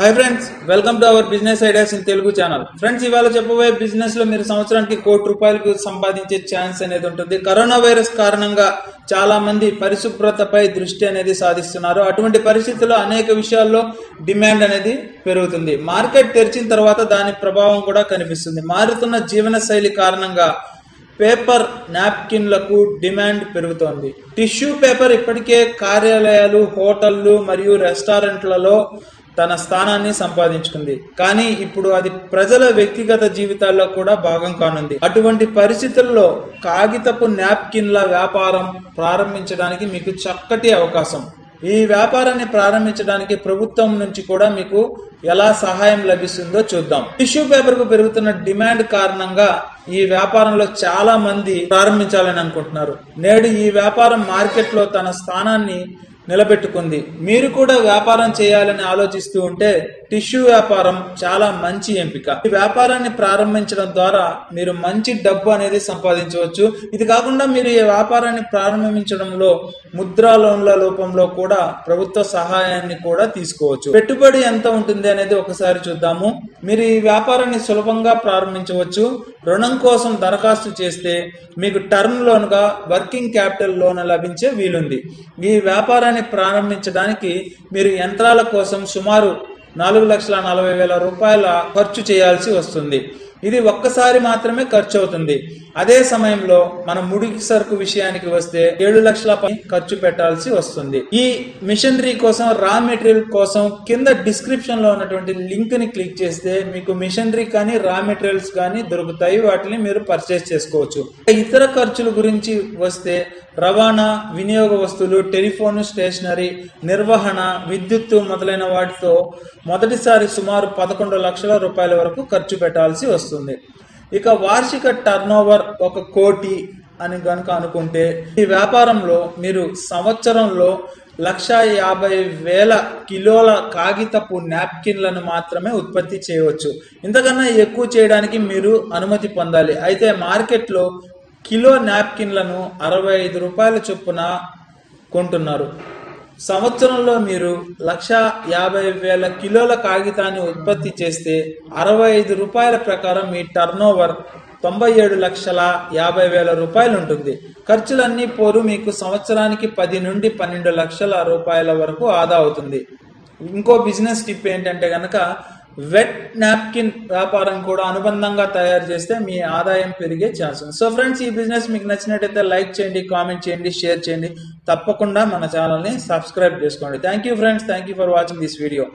Hi friends welcome to our business ideas in Telugu channel friends ఇవాళ చెప్పబోయే బిజినెస్లో మీరు సంవత్సరానికి కోటి రూపాయలకు సంపాదించే ఛాన్స్ అనేది ఉంటుంది. కరోనా వైరస్ కారణంగా చాలా మంది పరిశుభ్రతపై దృష్టి అనేది సాధిస్తున్నారు. అటువంటి పరిస్థితుల్లో అనేక విషయాల్లో డిమాండ్ అనేది పెరుగుతుంది. మార్కెట్ తెరిచిన తర్వాత దాని ప్రభావం కూడా కనిపిస్తుంది. మారుతున్న జీవన శైలి కారణంగా పేపర్ నాప్కిన్లకు డిమాండ్ పెరుగుతోంది. టిష్యూ పేపర్ ఇప్పటికే కార్యాలయాలు హోటళ్ళు మరియు రెస్టారెంట్లలో తన స్థానాన్ని సంపాదించుకుంది. కానీ ఇప్పుడు అది ప్రజల వ్యక్తిగత జీవితాల్లో కూడా భాగం కానుంది. అటువంటి పరిస్థితుల్లో కాగితపు నాప్కిన్ల వ్యాపారం ప్రారంభించడానికి మీకు చక్కటి అవకాశం. ఈ వ్యాపారాన్ని ప్రారంభించడానికి ప్రభుత్వం నుంచి కూడా మీకు ఎలా సహాయం లభిస్తుందో చూద్దాం. టిష్యూ పేపర్కు పెరుగుతున్న డిమాండ్ కారణంగా ఈ వ్యాపారంలో చాలా మంది ప్రారంభించాలని అనుకుంటున్నారు. నేడు ఈ వ్యాపారం మార్కెట్లో తన స్థానాన్ని నిలబెట్టుకుంది. మీరు కూడా వ్యాపారం చేయాలని ఆలోచిస్తూ ఉంటే టిష్యూ వ్యాపారం చాలా మంచి ఎంపిక. ఈ వ్యాపారాన్ని ప్రారంభించడం ద్వారా మీరు మంచి డబ్బు అనేది సంపాదించవచ్చు. ఇది కాకుండా మీరు ఈ వ్యాపారాన్ని ప్రారంభించడంలో ముద్రా లోన్ల రూపంలో కూడా ప్రభుత్వ సహాయాన్ని కూడా తీసుకోవచ్చు. పెట్టుబడి ఎంత ఉంటుంది అనేది ఒకసారి చూద్దాము. మీరు ఈ వ్యాపారాన్ని సులభంగా ప్రారంభించవచ్చు. రుణం కోసం దరఖాస్తు చేస్తే మీకు టర్మ్ లోన్గా వర్కింగ్ క్యాపిటల్ లోన్ లభించే వీలుంది. ఈ వ్యాపారాన్ని ప్రారంభించడానికి మీరు యంత్రాల కోసం సుమారు నాలుగు లక్షల నలభై వేల రూపాయల ఖర్చు చేయాల్సి వస్తుంది. ఇది ఒక్కసారి మాత్రమే ఖర్చు అవుతుంది అదే సమయంలో మన ముడికి సరుకు విషయానికి వస్తే ఏడు లక్షల పై ఖర్చు పెట్టాల్సి వస్తుంది. ఈ మిషనరీ కోసం రా మెటీరియల్ కోసం కింద డిస్క్రిప్షన్లో ఉన్నటువంటి లింక్ని క్లిక్ చేస్తే మీకు మిషనరీ కానీ రా మెటీరియల్స్ కానీ దొరుకుతాయి. వాటిని మీరు పర్చేస్ చేసుకోవచ్చు. ఇతర ఖర్చుల గురించి వస్తే రవాణా వినియోగ వస్తువులు టెలిఫోన్ స్టేషనరీ నిర్వహణ విద్యుత్తు మొదలైన వాటితో మొదటిసారి సుమారు పదకొండు లక్షల రూపాయల వరకు ఖర్చు పెట్టాల్సి వస్తుంది. ఇక వార్షిక టర్నోవర్ ఒక కోటి అని కనుక అనుకుంటే ఈ వ్యాపారంలో మీరు సంవత్సరంలో లక్ష యాభై వేల కిలోల కాగితపు నాప్కిన్లను మాత్రమే ఉత్పత్తి చేయవచ్చు. ఇంతకన్నా ఎక్కువ చేయడానికి మీరు అనుమతి పొందాలి. అయితే మార్కెట్లో కిలో నాప్కిన్లను అరవై ఐదు రూపాయల చొప్పున కొంటున్నారు. సంవత్సరంలో మీరు లక్ష యాభై వేల కిలోల కాగితాన్ని ఉత్పత్తి చేస్తే అరవై ఐదు రూపాయల ప్రకారం మీ టర్నోవర్ తొంభై ఏడు లక్షల యాభై వేల రూపాయలు ఉంటుంది. ఖర్చులన్నీ పోరు మీకు సంవత్సరానికి పది నుండి పన్నెండు లక్షల రూపాయల వరకు ఆదా అవుతుంది. ఇంకో బిజినెస్ టిప్ ఏంటంటే కనుక వెట్ నాప్కిన్ వ్యాపారం కూడా అనుబంధంగా తయారు చేస్తే మీ ఆదాయం పెరిగే ఛాన్స్ ఉంది. సో ఫ్రెండ్స్ ఈ బిజినెస్ మీకు నచ్చినట్టయితే లైక్ చేయండి కామెంట్ చేయండి షేర్ చేయండి. తప్పకుండా మన ఛానల్ని సబ్స్క్రైబ్ చేసుకోండి. Thank you friends thank you for watching this video